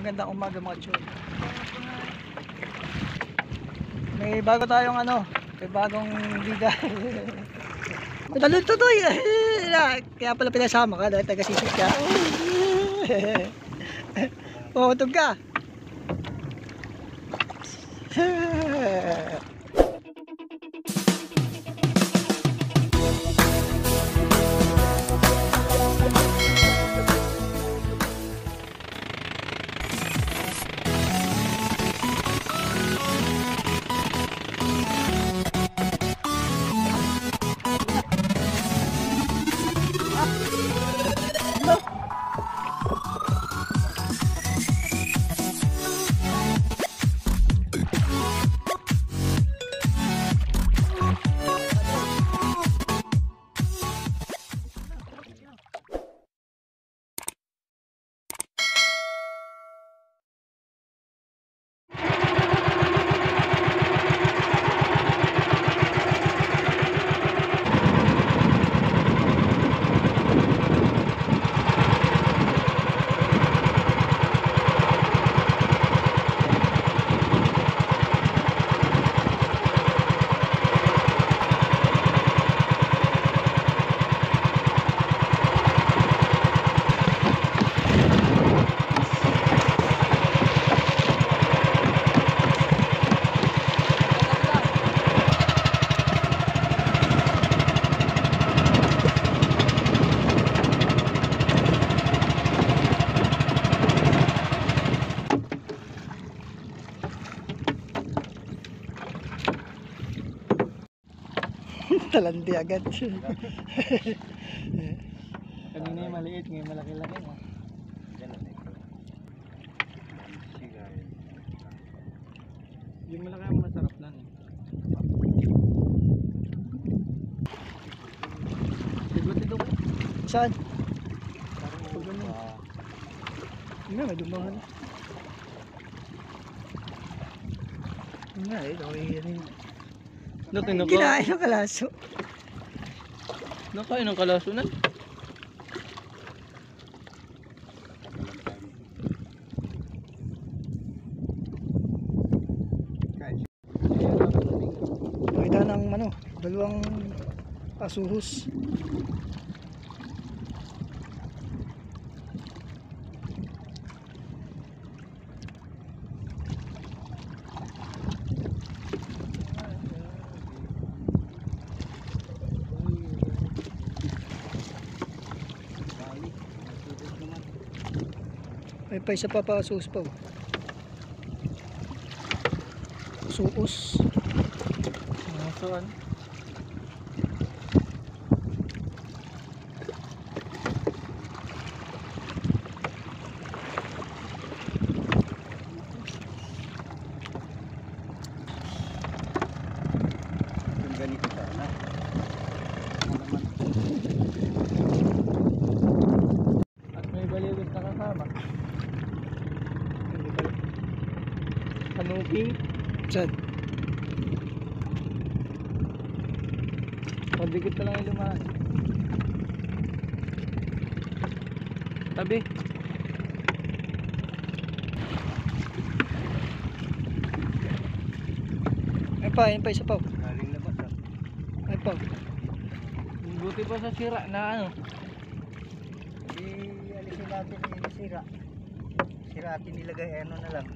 Magandang umaga mga chol. May bago tayong ano, may bagong bida. Talon to toy. Kaya pala pinasama ka dahil taga-sisip ka. Pumutog ka. Agad. Kanina yung maliit, ngayon malaki-laki na. Yung malaki ang masarap lang eh. Ito. Saan? Parang Pag ganun. Nga, may dumahan. Nga, eh, okay rin. Laki na Kinain ng kalaso. Nakain ng kalaso na. Pakita ng ano, dalawang asuhus. May pa isa pa pa asuhus pa. oh. Suus. Nasaan? Yung ganito sana. At may baliwis na kasama. Kanuping. Saan? Pagdikit na lang yung lumahan. Tabi. May pa, may pa isa pa. Galing labas ah. May pa. Buti pa sa sira na ano. Di alisin natin yung sira. Sira atin nilagay ano na lang.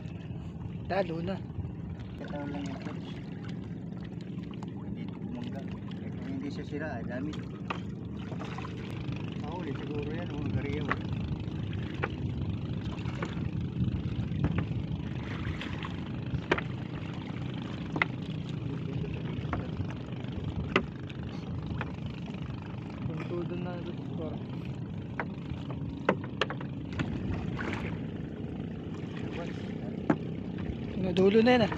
Lalo na. Kataon lang yung clutch. Hindi tumangga. Eh, kung hindi siya sira, dami. Mahuli siguro yan, oh, gariyaw. Tuntudan na ito siguro. Nadulo na yun ah.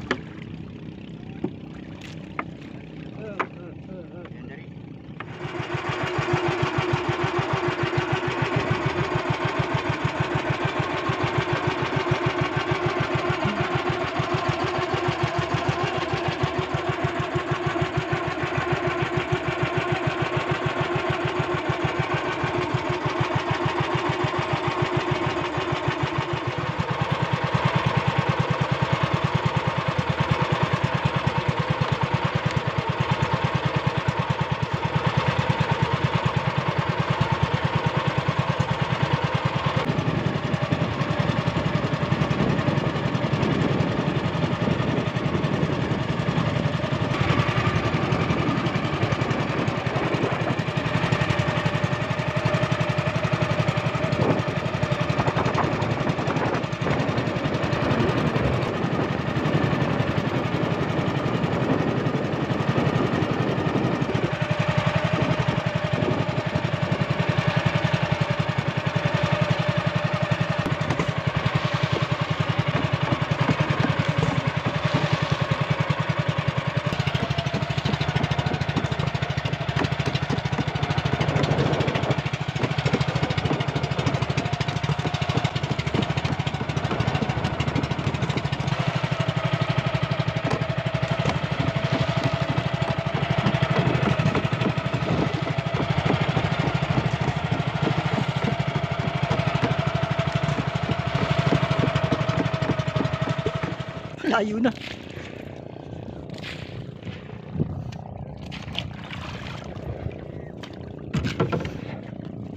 Layo na.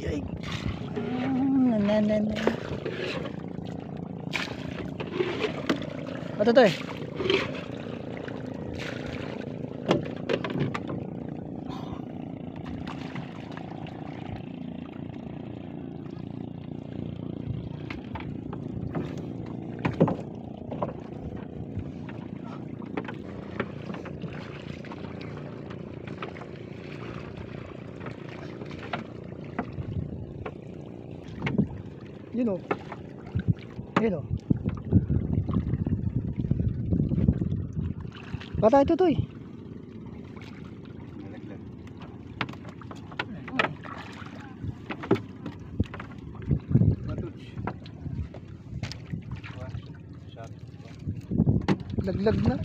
Yay. Ah, na na na. Ano to eh? Yun o. Yun o. Bata ito to eh. Laglag na.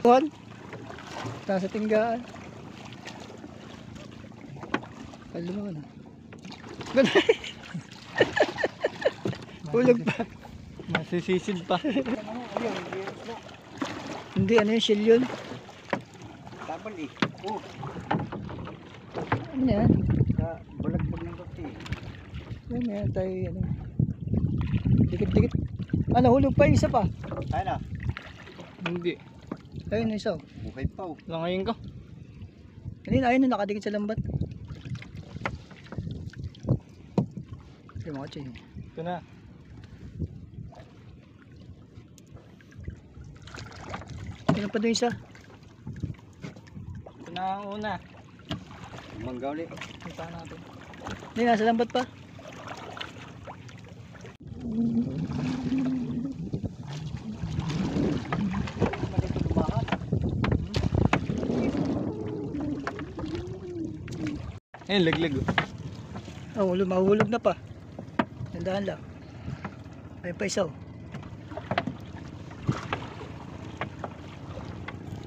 Tuhan. Nasa tinggaan. Kalma ka na. Hulog pa. Masisisid pa. Hindi, ano yung shell yun? Tabal eh. Oh, Ano yan? sa balagbag ng kape. Ano yan tayo, ano? Dikit-dikit. Ano, hulog pa yung isa pa. Ay na. Hindi. Ayun, yung isa. oh. Buhay pa oh. Langayin ko. Kanina, ayun, nakadikit sa lambat. Yung mga chin. Ito na. Ano pa doon isa? Ito na ang una. Mangga ulit. Punta natin. Hindi, nasa lambat pa. Eh, laglag. oh. Hulog, mahulog na pa. Tandaan lang. Ayun pa isa. oh.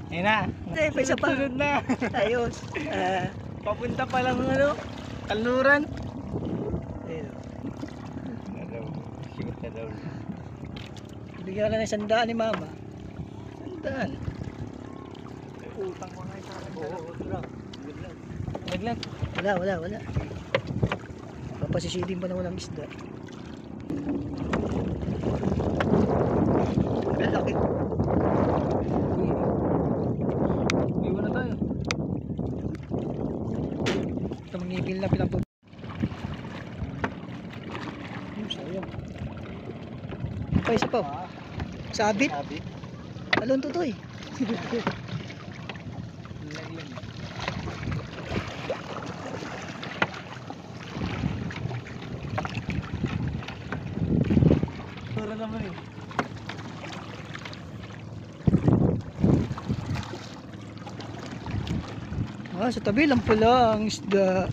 Ayun na. Ayun pa isa pa. Sunod na. Ayos. Ah, Papunta pa lang ano. Kaluran. ayun. Na daw. Sigot na daw. Bigyan ka ng sandaan ni mama. Sandaan. Utang ko nga sa akin. Oo. Good. Laglag. Wala, wala, wala. Papasisidin pa na walang isda. Lalaki. Iwan na tayo. Ito mangipil na pinapag... Hmm, sayang. Pa isa pa. Ah, Sabit. sabi. Alon to to eh. Laglag. Tura naman eh. Ah, sa tabi lang pala ang isda.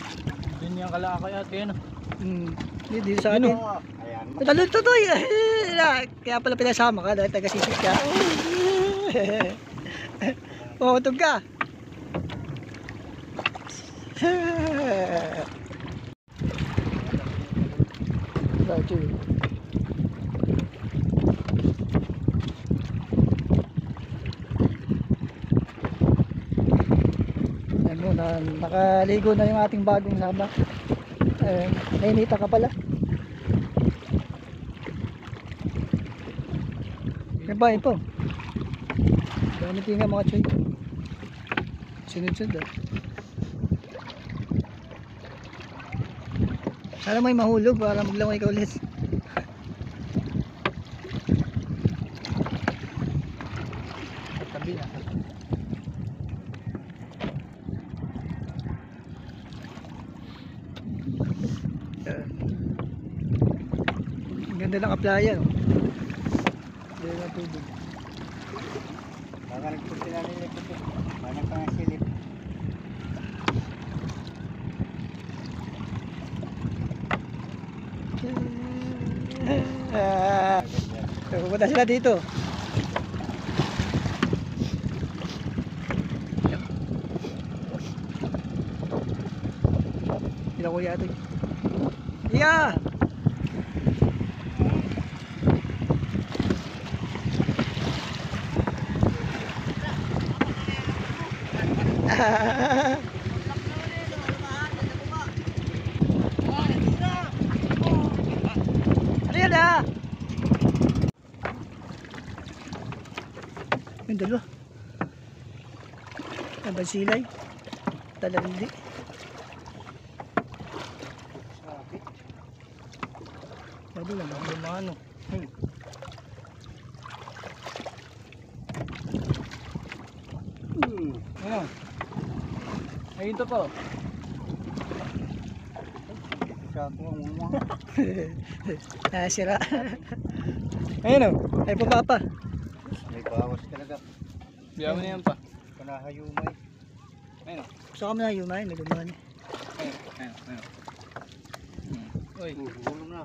Yun yung kalakay ate ano. Hmm. Hindi, dito sa atin. Ah, Ayan. Talon to to eh. Kaya pala pinasama ka dahil taga-sisip ka. Pumutog ka. Ayan mo, na, nakaligo na yung ating bagong sabak. Eh, nainita ka pala. May bahay po. Gamit nga mga choy. Sunod-sunod ah. Sana may mahulog para maglamay ka ulit. Tabi na. Yan. Ang ganda ng kaplaya. No? Tubig. Baka nagpunti na nila ito. Manang ka nga silip. Ah, Pupunta sila dito. Sila kuya ito. Yeah! Ano yan ah? Yung dalawa. Ang silay. Talandi. Bago lang. Ang lumano. Hmm. Hmm. Ayun. Ayun to po. Sa ako ang mga. Ah, sira. Ayun o. Ay pumapa. May bawas talaga. Biyaw mo na yan pa. Panahayumay. Ayun o. Gusto kami na yumay. May lumahan eh. Ayun. Ayun. Ayun. Hmm. Uy. Gulong na.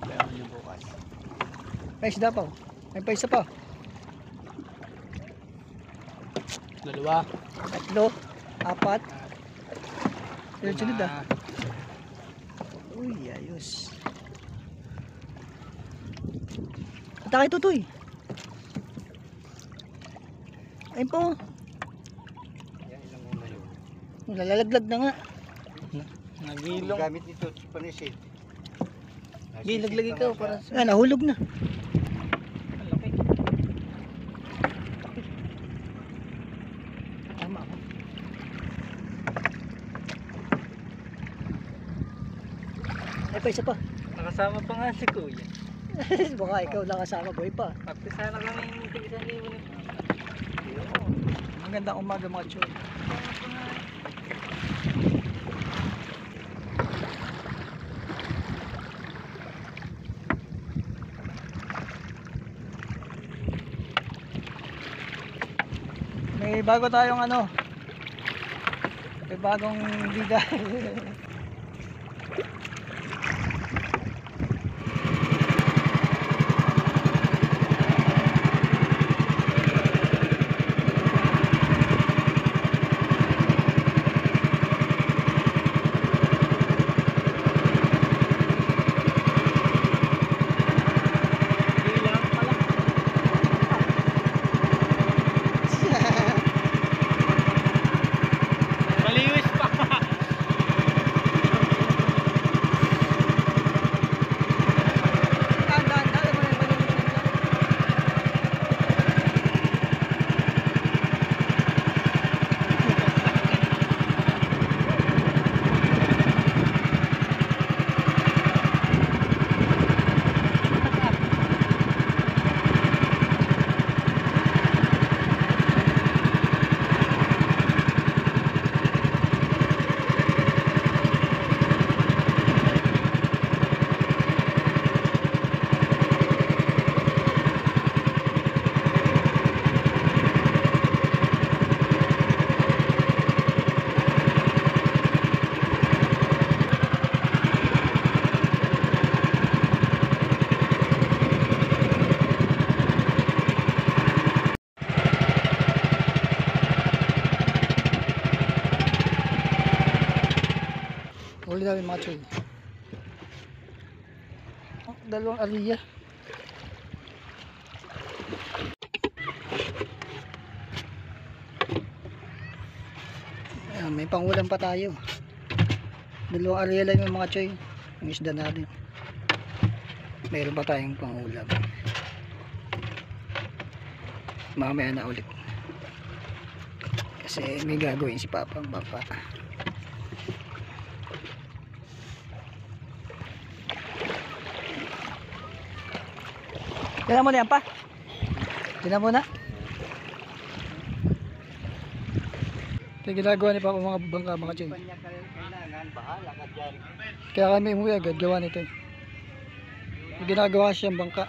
Biyaw mo yung bukas. May isda pa. oh. May pa isa pa. Dalawa. Tatlo. Apat. Sunod-sunod ah. Uy, ayos. Ata kay Tutoy. Ayun po. Nalalaglag na nga. Nagilong. Ang gamit nito si Panisid. Gilaglag ikaw para sa... Ah, nahulog na. Ang laki. Tama ako. Ay pa isa pa. Nakasama pa nga si Kuya. Baka ikaw lang kasama boy pa. Pati sana kami yung tigisan libo nito. Magandang umaga mga choy. May bago tayong ano. May bagong bida. Bilang pala. Maliwis pa. Huli namin mga choy. Dalawang ariya. Ayan, may pangulam pa tayo. Dalawang ariya lang yung mga choy. Yung isda natin. Meron pa tayong pangulam. Mamaya na ulit. Kasi may gagawin si Papa Bapa. Tignan mo na yan pa. Tignan mo na. Ito ginagawa ni Papa mga bangka mga chay. Kaya kami umuwi agad gawa nito. eh. Ginagawa siyang bangka.